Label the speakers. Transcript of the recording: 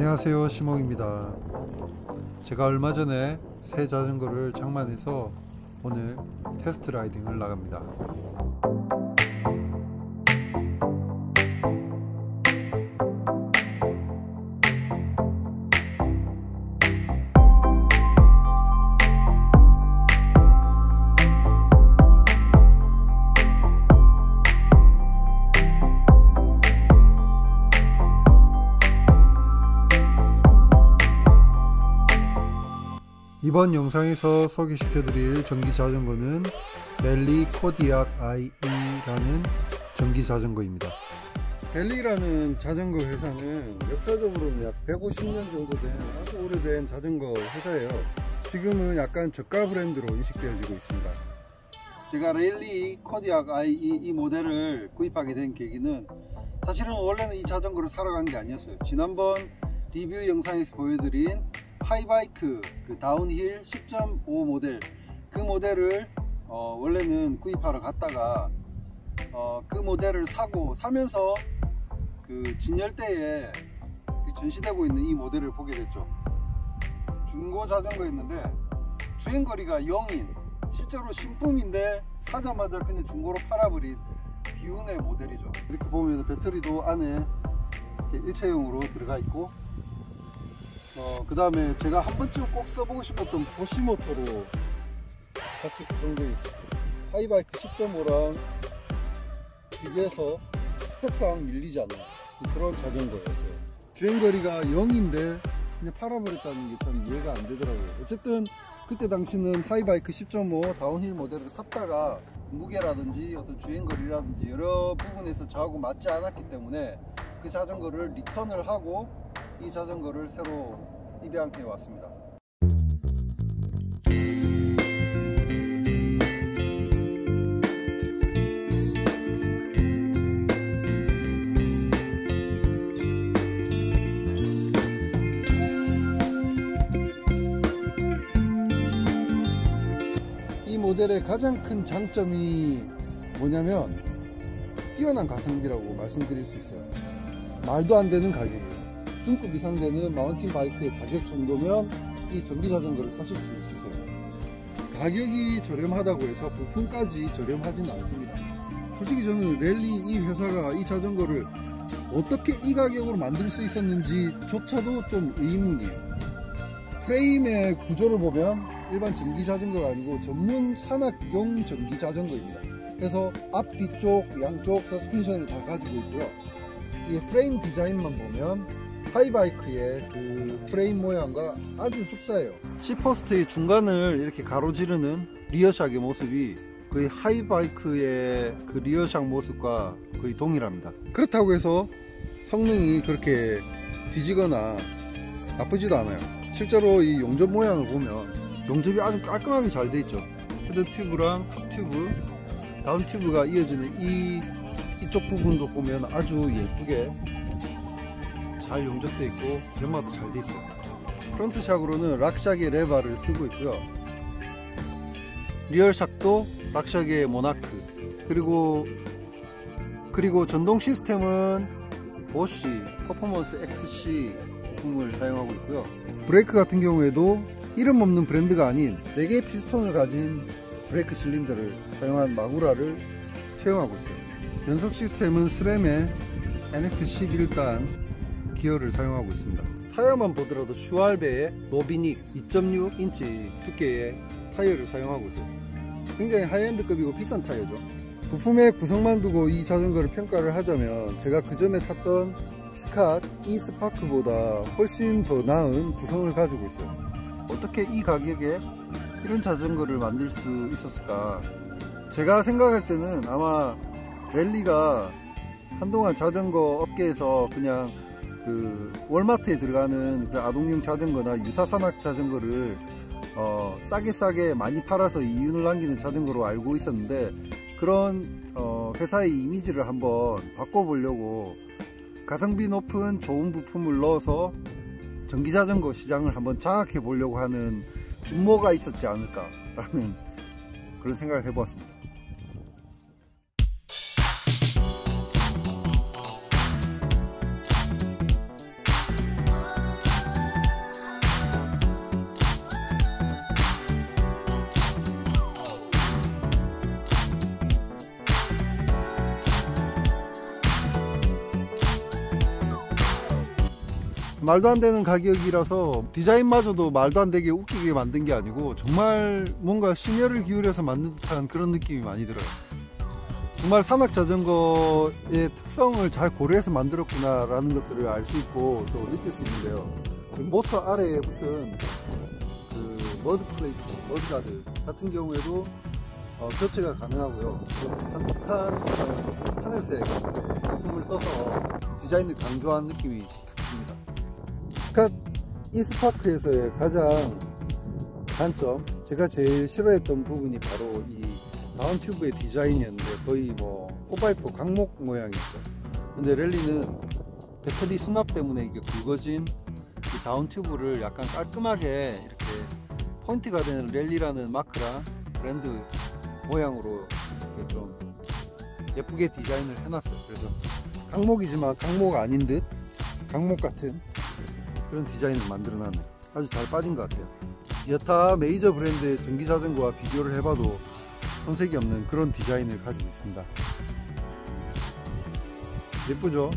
Speaker 1: 안녕하세요 시몽입니다. 제가 얼마 전에 새 자전거를 장만해서 오늘 테스트 라이딩을 나갑니다 이번 영상에서 소개시켜 드릴 전기 자전거는 랠리 코디악 IE라는 전기 자전거입니다. 랠리라는 자전거 회사는 역사적으로는 약 150년 정도 된 아주 오래된 자전거 회사예요. 지금은 약간 저가 브랜드로 인식되어지고 있습니다. 제가 랠리 코디악 IE 이 모델을 구입하게 된 계기는 사실은 원래는 이 자전거를 사러 간 게 아니었어요. 지난번 리뷰 영상에서 보여드린 하이바이크 그 다운힐 10.5 모델. 그 모델을 어, 원래는 구입하러 갔다가 어, 그 모델을 사고 사면서 그 진열대에 전시되고 있는 이 모델을 보게 됐죠. 중고 자전거였는데 주행거리가 0인 실제로 신품인데 사자마자 그냥 중고로 팔아버린 비운의 모델이죠. 이렇게 보면 배터리도 안에 일체형으로 들어가 있고 어, 그 다음에 제가 한 번쯤 꼭 써보고 싶었던 보시모터로 같이 구성되어 있어요 하이바이크 10.5랑 비교해서 스펙상 밀리지 않는 그런 자전거였어요. 주행거리가 0인데 그냥 팔아버렸다는 게 참 이해가 안 되더라고요. 어쨌든 그때 당시는 하이바이크 10.5 다운힐 모델을 샀다가 무게라든지 어떤 주행거리라든지 여러 부분에서 저하고 맞지 않았기 때문에 그 자전거를 리턴을 하고 이 자전거를 새로 입양해 왔습니다. 이 모델의 가장 큰 장점이 뭐냐면 뛰어난 가성비라고 말씀드릴 수 있어요. 말도 안 되는 가격이에요 중급 이상 되는 마운틴 바이크의 가격 정도면 이 전기 자전거를 사실 수 있으세요. 가격이 저렴하다고 해서 부품까지 저렴하지는 않습니다. 솔직히 저는 랠리 이 회사가 이 자전거를 어떻게 이 가격으로 만들 수 있었는지 조차도 좀 의문이에요. 프레임의 구조를 보면 일반 전기 자전거가 아니고 전문 산악용 전기 자전거입니다. 그래서 앞 뒤쪽 양쪽 서스펜션을 다 가지고 있고요. 이 프레임 디자인만 보면 Haibike의 그 프레임 모양과 아주 흡사해요. C포스트의 중간을 이렇게 가로지르는 rear shock의 모습이 거의 Haibike의 그 rear shock 모습과 거의 동일합니다. 그렇다고 해서 성능이 그렇게 뒤지거나 나쁘지도 않아요. 실제로 이 용접 모양을 보면 용접이 아주 깔끔하게 잘돼 있죠. head tube랑 top tube down tube가 이어지는 이 이쪽 부분도 보면 아주 예쁘게 잘 용접되어 있고 연마도 잘 돼 있어요. front shock으로는 RockShox의 Reba를 쓰고 있고요. rear shock도 RockShox의 Monarch 그리고 그리고 전동 시스템은 Bosch Performance XC 부품을 사용하고 있고요. 브레이크 같은 경우에도 이름 없는 브랜드가 아닌 4개의 피스톤을 가진 브레이크 실린더를 사용한 Magura를 채용하고 있어요. 변속 시스템은 SRAM의 NX11단 기어를 사용하고 있습니다. 타이어만 보더라도 Schwalbe의 Nobby Nic 2.6인치 두께의 타이어를 사용하고 있어요. 굉장히 하이엔드급이고 비싼 타이어죠. 부품의 구성만 두고 이 자전거를 평가를 하자면 제가 그 전에 탔던 스캇 E 스파크보다 훨씬 더 나은 구성을 가지고 있어요. 어떻게 이 가격에 이런 자전거를 만들 수 있었을까? 제가 생각할 때는 아마 랠리가 한동안 자전거 업계에서 그냥 그 월마트에 들어가는 그 아동용 자전거나 유사산악 자전거를 어 싸게 싸게 많이 팔아서 이윤을 남기는 자전거로 알고 있었는데 그런 어 회사의 이미지를 한번 바꿔보려고 가성비 높은 좋은 부품을 넣어서 전기자전거 시장을 한번 장악해 보려고 하는 음모가 있었지 않을까라는 그런 생각을 해보았습니다. 말도 안 되는 가격이라서 디자인마저도 말도 안 되게 웃기게 만든 게 아니고 정말 뭔가 심혈을 기울여서 만든 듯한 그런 느낌이 많이 들어요. 정말 산악 자전거의 특성을 잘 고려해서 만들었구나 라는 것들을 알 수 있고 또 느낄 수 있는데요. 그 모터 아래에 붙은 그 mud plate, mud guard 같은 경우에도 어, 교체가 가능하고요. 산뜻한 어, 하늘색 부품을 써서 디자인을 강조한 느낌이 듭니다. Scott E-Spark에서의 가장 단점, 제가 제일 싫어했던 부분이 바로 이 down tube의 디자인이었는데 거의 뭐 포바이포 강목 모양이었죠. 근데 Raleigh는 배터리 수납 때문에 이게 굵어진 이 down tube를 약간 깔끔하게 이렇게 포인트가 되는 Raleigh라는 마크랑 브랜드 모양으로 이렇게 좀 예쁘게 디자인을 해놨어요. 그래서 강목이지만 강목 아닌 듯 강목 같은 그런 디자인을 만들어놨네. 아주 잘 빠진 것 같아요. 여타 메이저 브랜드의 전기 자전거와 비교를 해봐도 손색이 없는 그런 디자인을 가지고 있습니다. 예쁘죠?